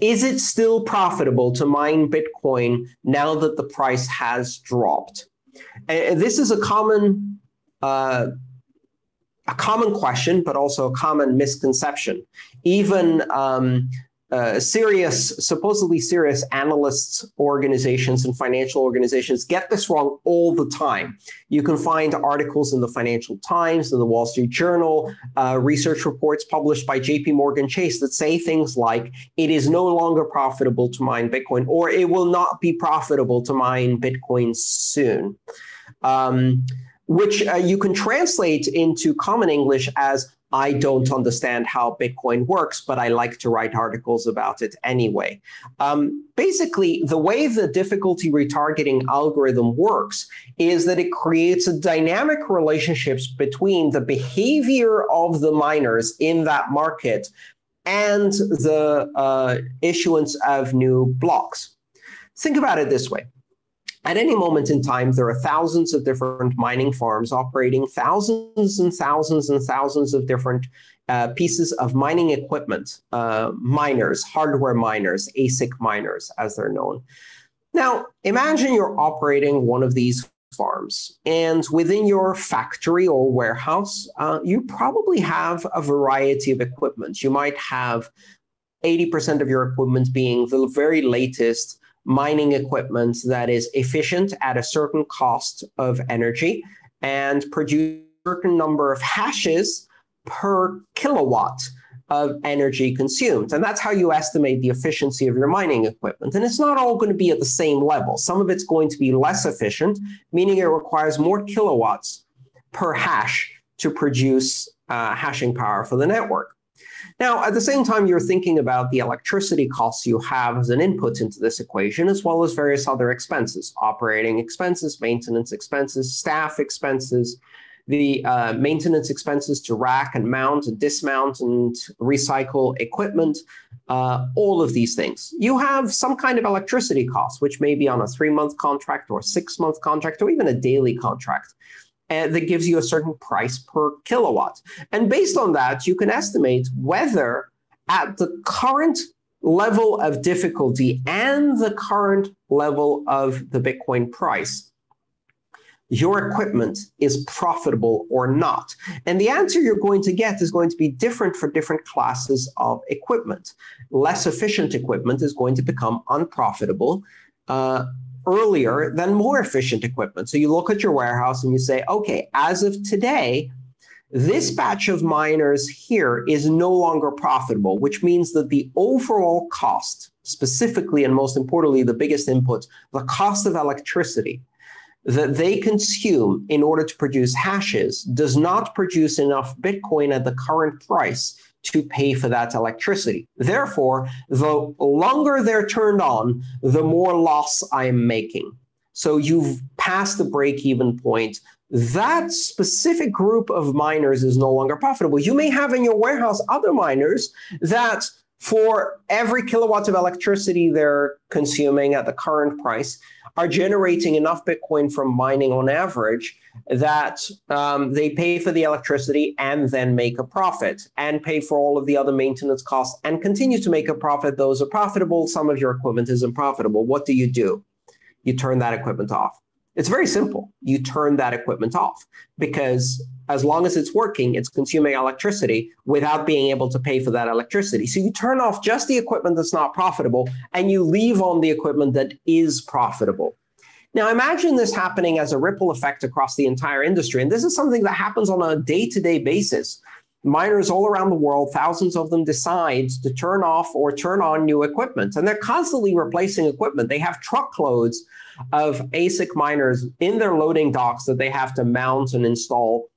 Is it still profitable to mine Bitcoin now that the price has dropped? And this is a common uh, a common question, but also a common misconception. Even um, uh, serious, supposedly serious analysts, organizations, and financial organizations get this wrong all the time. You can find articles in the Financial Times, in the Wall Street Journal, uh, research reports published by JP Morgan Chase that say things like it is no longer profitable to mine Bitcoin, or it will not be profitable to mine Bitcoin soon. Um, which uh, you can translate into common English as I don't understand how Bitcoin works, but I like to write articles about it anyway. Um, basically, the way the difficulty retargeting algorithm works is that it creates a dynamic relationships between the behavior of the miners in that market and the uh, issuance of new blocks. Think about it this way. At any moment in time, there are thousands of different mining farms operating thousands and thousands and thousands of different uh, pieces of mining equipment, uh, miners, hardware miners, ASIC miners, as they're known. Now, imagine you're operating one of these farms, and within your factory or warehouse, uh, you probably have a variety of equipment. You might have 80% of your equipment being the very latest mining equipment that is efficient at a certain cost of energy and produce a certain number of hashes per kilowatt of energy consumed. And that's how you estimate the efficiency of your mining equipment. And it's not all going to be at the same level. Some of it's going to be less efficient, meaning it requires more kilowatts per hash to produce uh, hashing power for the network. Now, at the same time, you're thinking about the electricity costs you have as an input into this equation, as well as various other expenses, operating expenses, maintenance expenses, staff expenses, the uh, maintenance expenses to rack and mount and dismount and recycle equipment, uh, all of these things. You have some kind of electricity cost, which may be on a three month contract or a six month contract or even a daily contract that gives you a certain price per kilowatt. And based on that, you can estimate whether at the current level of difficulty and the current level of the Bitcoin price, your equipment is profitable or not. And the answer you're going to get is going to be different for different classes of equipment. Less efficient equipment is going to become unprofitable. Uh, earlier than more efficient equipment. So you look at your warehouse and you say, okay, as of today, this batch of miners here is no longer profitable, which means that the overall cost, specifically and most importantly, the biggest input, the cost of electricity that they consume in order to produce hashes does not produce enough Bitcoin at the current price to pay for that electricity. Therefore, the longer they're turned on, the more loss I'm making. So you've passed the break even point. That specific group of miners is no longer profitable. You may have in your warehouse other miners that for every kilowatt of electricity they're consuming at the current price, are generating enough Bitcoin from mining on average that um, they pay for the electricity and then make a profit and pay for all of the other maintenance costs and continue to make a profit. Those are profitable. Some of your equipment isn't profitable. What do you do? You turn that equipment off. It's very simple. You turn that equipment off because as long as it's working, it's consuming electricity without being able to pay for that electricity. So you turn off just the equipment that's not profitable and you leave on the equipment that is profitable. Now, imagine this happening as a ripple effect across the entire industry. And this is something that happens on a day to day basis. Miners all around the world, thousands of them decide to turn off or turn on new equipment. And they're constantly replacing equipment. They have truckloads of ASIC miners in their loading docks that they have to mount and install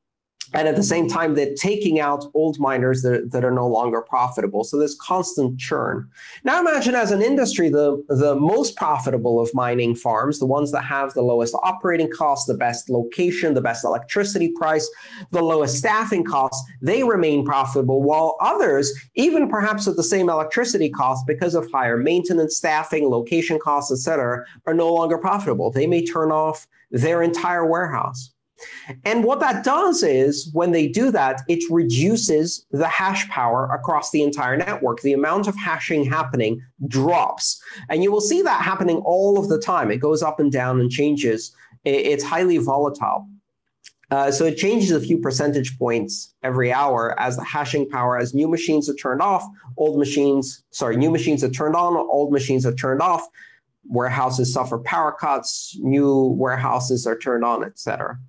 and at the same time they're taking out old miners that, that are no longer profitable. So there's constant churn. Now imagine as an industry the, the most profitable of mining farms the ones that have the lowest operating costs the best location the best electricity price the lowest staffing costs they remain profitable while others even perhaps at the same electricity cost because of higher maintenance staffing location costs etc are no longer profitable. They may turn off their entire warehouse And what that does is when they do that, it reduces the hash power across the entire network. The amount of hashing happening drops. And you will see that happening all of the time. It goes up and down and changes. It's highly volatile. Uh, so it changes a few percentage points every hour as the hashing power, as new machines are turned off, old machines, sorry, new machines are turned on, old machines are turned off, warehouses suffer power cuts, new warehouses are turned on, etc.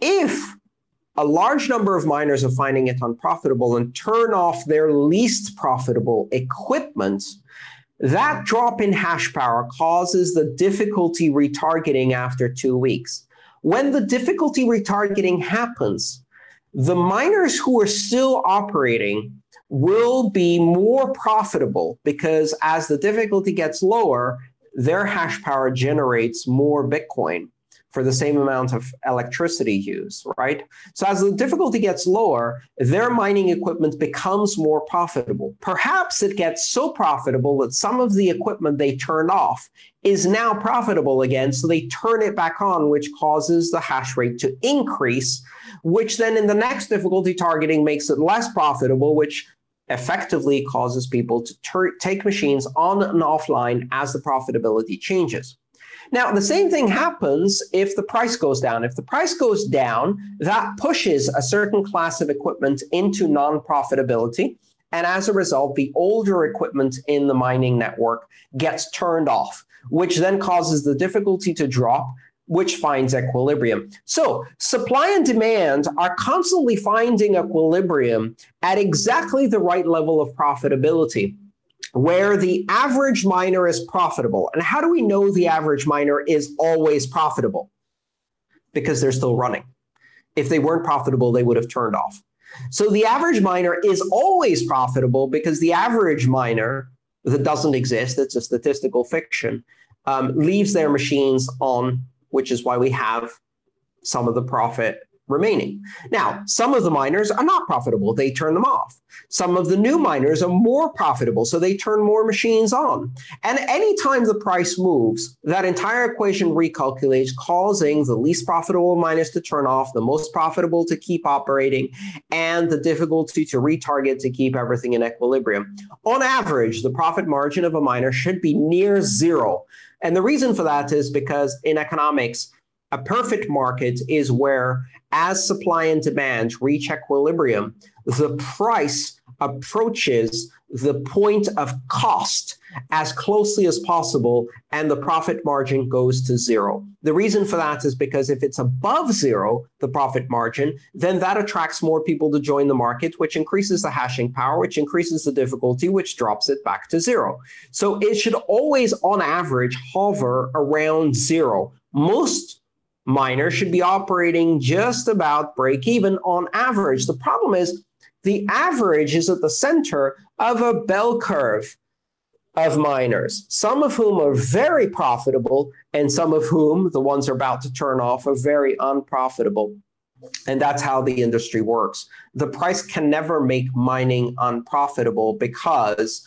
If a large number of miners are finding it unprofitable and turn off their least profitable equipment, that drop in hash power causes the difficulty retargeting after two weeks. When the difficulty retargeting happens, the miners who are still operating will be more profitable because as the difficulty gets lower, their hash power generates more Bitcoin for the same amount of electricity use, right? So as the difficulty gets lower, their mining equipment becomes more profitable. Perhaps it gets so profitable that some of the equipment they turned off is now profitable again, so they turn it back on, which causes the hash rate to increase, which then in the next difficulty targeting makes it less profitable, which effectively causes people to take machines on and offline as the profitability changes. Now, the same thing happens if the price goes down. If the price goes down, that pushes a certain class of equipment into non profitability. And as a result, the older equipment in the mining network gets turned off, which then causes the difficulty to drop, which finds equilibrium. So, supply and demand are constantly finding equilibrium at exactly the right level of profitability where the average miner is profitable. And how do we know the average miner is always profitable? Because they're still running. If they weren't profitable, they would have turned off. So the average miner is always profitable because the average miner that doesn't exist, it's a statistical fiction, um, leaves their machines on, which is why we have some of the profit remaining. Now, some of the miners are not profitable, they turn them off. Some of the new miners are more profitable, so they turn more machines on. And anytime the price moves, that entire equation recalculates, causing the least profitable miners to turn off, the most profitable to keep operating, and the difficulty to retarget to keep everything in equilibrium. On average, the profit margin of a miner should be near zero. And the reason for that is because in economics, a perfect market is where, as supply and demand reach equilibrium, the price approaches the point of cost as closely as possible and the profit margin goes to zero. The reason for that is because if it's above zero, the profit margin, then that attracts more people to join the market, which increases the hashing power, which increases the difficulty, which drops it back to zero. So it should always, on average, hover around zero. Most miners should be operating just about break even on average. The problem is the average is at the center of a bell curve of miners, some of whom are very profitable, and some of whom, the ones are about to turn off, are very unprofitable. And that's how the industry works. The price can never make mining unprofitable because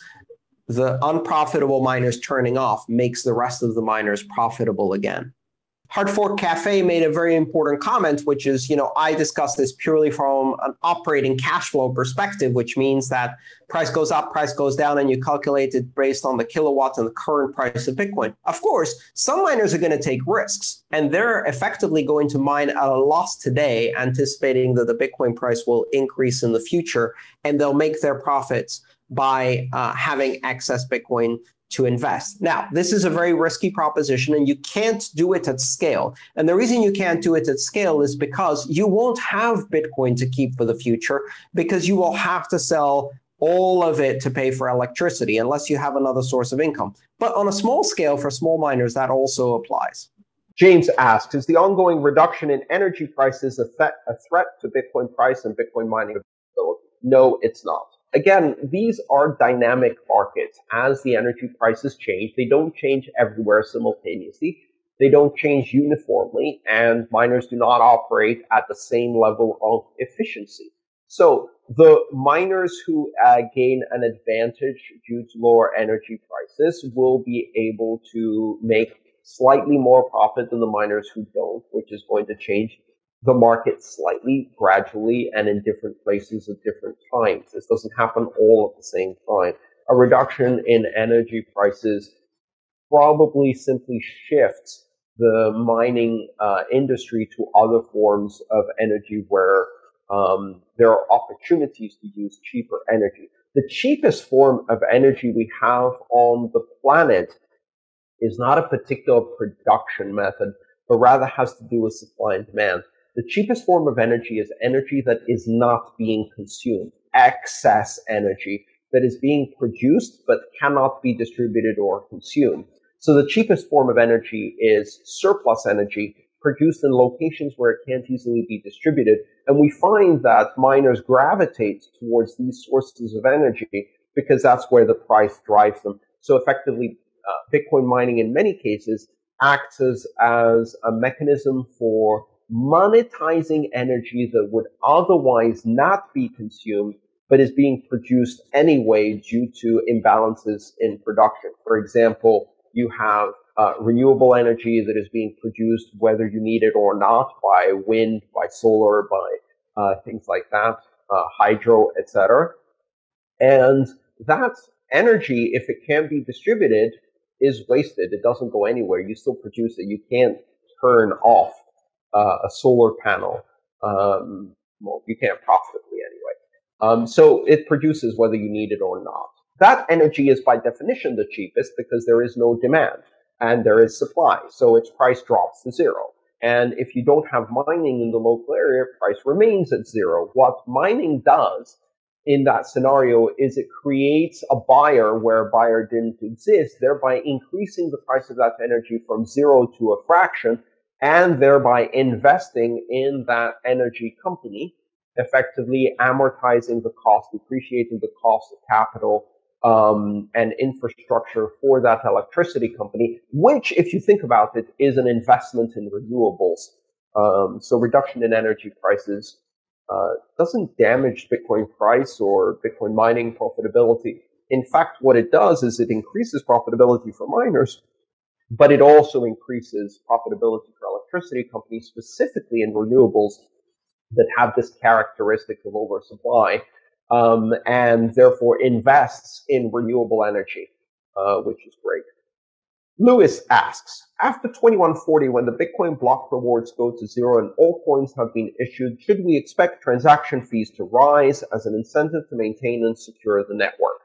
the unprofitable miners turning off makes the rest of the miners profitable again. Hard Fork Cafe made a very important comment, which is, you know, I discuss this purely from an operating cash flow perspective, which means that price goes up, price goes down, and you calculate it based on the kilowatts and the current price of Bitcoin. Of course, some miners are going to take risks, and they're effectively going to mine at a loss today, anticipating that the Bitcoin price will increase in the future, and they'll make their profits by uh, having excess Bitcoin to invest. Now, this is a very risky proposition and you can't do it at scale. And the reason you can't do it at scale is because you won't have Bitcoin to keep for the future because you will have to sell all of it to pay for electricity unless you have another source of income. But on a small scale for small miners, that also applies. James asks, is the ongoing reduction in energy prices a, th- a threat to Bitcoin price and Bitcoin mining? No, it's not again, these are dynamic markets. As the energy prices change, they don't change everywhere simultaneously. They don't change uniformly, and miners do not operate at the same level of efficiency. So the miners who uh, gain an advantage due to lower energy prices will be able to make slightly more profit than the miners who don't, which is going to change the market slightly, gradually, and in different places at different times. This doesn't happen all at the same time. A reduction in energy prices probably simply shifts the mining uh, industry to other forms of energy where um, there are opportunities to use cheaper energy. The cheapest form of energy we have on the planet is not a particular production method, but rather has to do with supply and demand. The cheapest form of energy is energy that is not being consumed, excess energy that is being produced but cannot be distributed or consumed. So the cheapest form of energy is surplus energy produced in locations where it can't easily be distributed. And we find that miners gravitate towards these sources of energy because that's where the price drives them. So effectively, uh, Bitcoin mining in many cases acts as, as a mechanism for monetizing energy that would otherwise not be consumed, but is being produced anyway due to imbalances in production. For example, you have uh, renewable energy that is being produced whether you need it or not by wind, by solar, by uh, things like that, uh, hydro, etc. And that energy, if it can be distributed, is wasted. It doesn't go anywhere. You still produce it. You can't turn off uh, a solar panel. Um, well, you can't profitably anyway. Um, so it produces whether you need it or not. That energy is by definition the cheapest because there is no demand and there is supply. So its price drops to zero. And if you don't have mining in the local area, price remains at zero. What mining does in that scenario is it creates a buyer where a buyer didn't exist, thereby increasing the price of that energy from zero to a fraction and thereby investing in that energy company, effectively amortizing the cost, depreciating the cost of capital um, and infrastructure for that electricity company, which, if you think about it, is an investment in renewables. Um, so reduction in energy prices uh, doesn't damage Bitcoin price or Bitcoin mining profitability. In fact, what it does is it increases profitability for miners but it also increases profitability for electricity companies, specifically in renewables that have this characteristic of oversupply, um, and therefore invests in renewable energy, uh, which is great. Lewis asks, after 2140, when the Bitcoin block rewards go to zero and all coins have been issued, should we expect transaction fees to rise as an incentive to maintain and secure the network?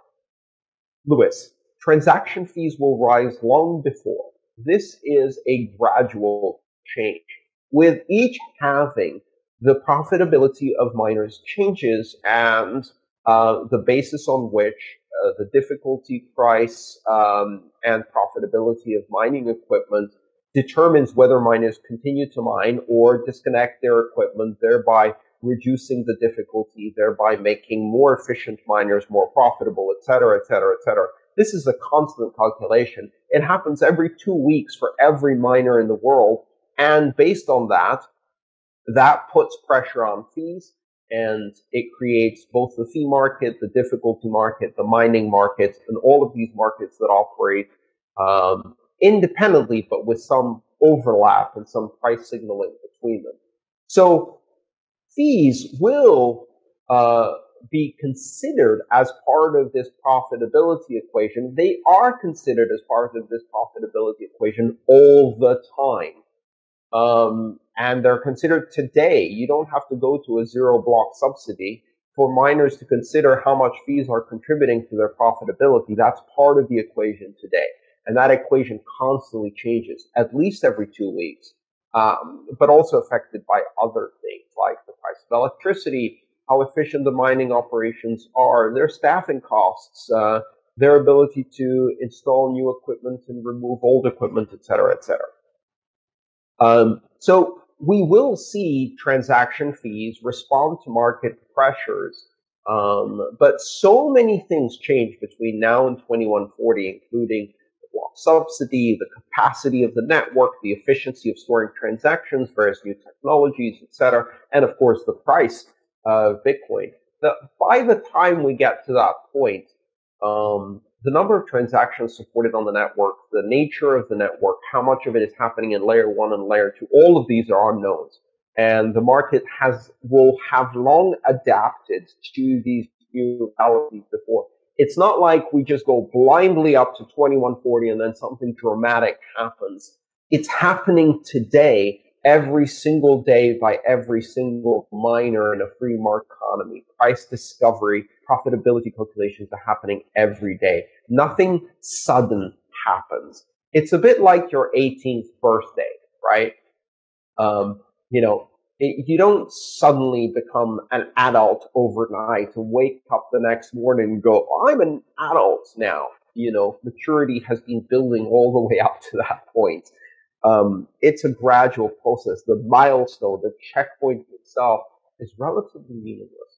Lewis, transaction fees will rise long before. This is a gradual change. With each halving, the profitability of miners changes and uh, the basis on which uh, the difficulty price um, and profitability of mining equipment determines whether miners continue to mine or disconnect their equipment, thereby reducing the difficulty, thereby making more efficient miners more profitable, et cetera, et cetera, et cetera. This is a constant calculation. It happens every two weeks for every miner in the world. And based on that, that puts pressure on fees and it creates both the fee market, the difficulty market, the mining market, and all of these markets that operate um, independently, but with some overlap and some price signaling between them. So fees will uh, be considered as part of this profitability equation. They are considered as part of this profitability equation all the time. Um, and they're considered today. You don't have to go to a zero block subsidy for miners to consider how much fees are contributing to their profitability. That's part of the equation today. And that equation constantly changes, at least every two weeks, um, but also affected by other things like the price of electricity, how efficient the mining operations are, their staffing costs, uh, their ability to install new equipment and remove old equipment, et cetera, et cetera. Um, so we will see transaction fees respond to market pressures, um, but so many things change between now and 2140, including the block subsidy, the capacity of the network, the efficiency of storing transactions, various new technologies, etc., and of course the price Bitcoin. The, by the time we get to that point, um, the number of transactions supported on the network, the nature of the network, how much of it is happening in layer one and layer two, all of these are unknowns. And the market has will have long adapted to these new realities before. It's not like we just go blindly up to 2140 and then something dramatic happens. It's happening today every single day by every single miner in a free market economy. Price discovery, profitability calculations are happening every day. Nothing sudden happens. It's a bit like your 18th birthday, right? Um, you know, it, you don't suddenly become an adult overnight and wake up the next morning and go, I'm an adult now. You know, maturity has been building all the way up to that point um, it's a gradual process. The milestone, the checkpoint itself is relatively meaningless.